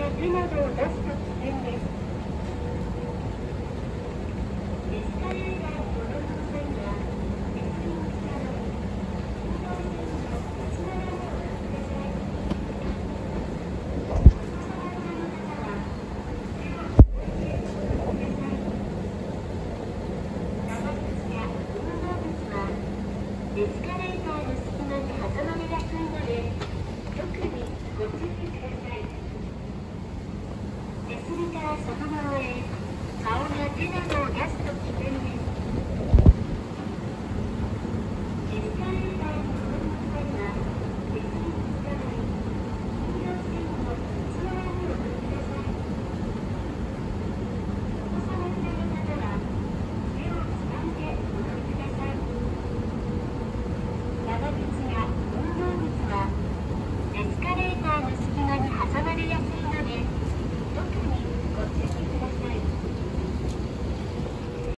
などを出すと危険ですエスカレーターに乗る際は別に下の黄色い線の内側をご覧くださいエスカレーターの隙間に挟まれやすいので外側へ顔や手などを出すと危険です